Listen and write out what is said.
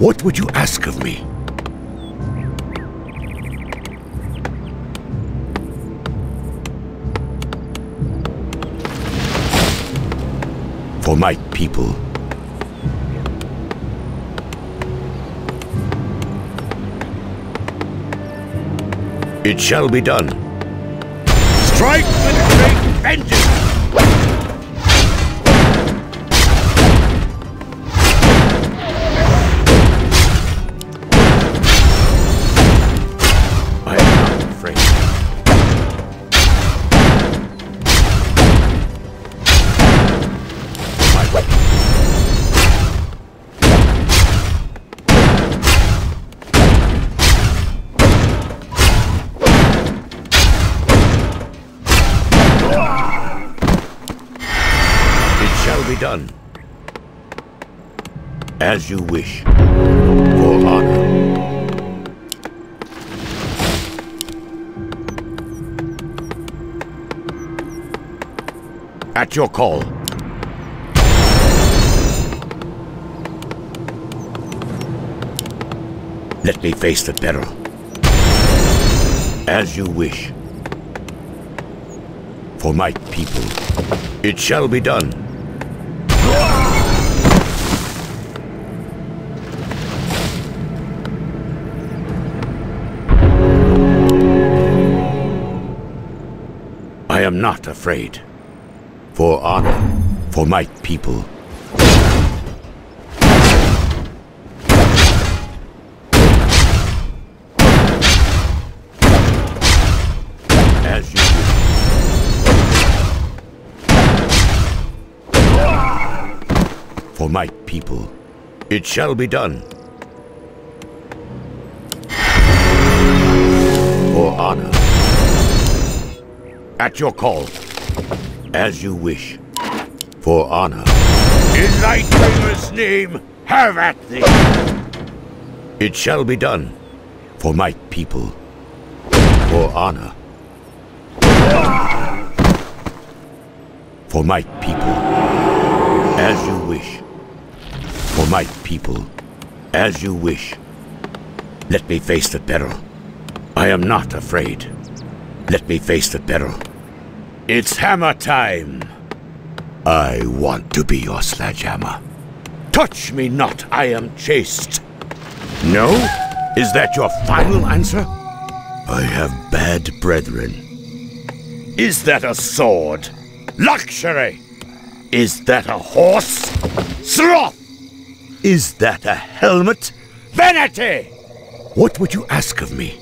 What would you ask of me? For my people. It shall be done. Strike with great vengeance! Done. As you wish. For honor. At your call. Let me face the peril. As you wish. For my people. It shall be done. I am not afraid. For honor. For my people. For my people. It shall be done. For honor. At your call. As you wish. For honor. In Lightbringer's name, have at thee! It shall be done. For my people. For honor. For my people. As you wish. For my people. As you wish. Let me face the peril. I am not afraid. Let me face the peril. It's hammer time. I want to be your sledgehammer. Touch me not, I am chaste. No? Is that your final answer? I have bad brethren. Is that a sword? Luxury! Is that a horse? Sloth! Is that a helmet? Vanity! What would you ask of me?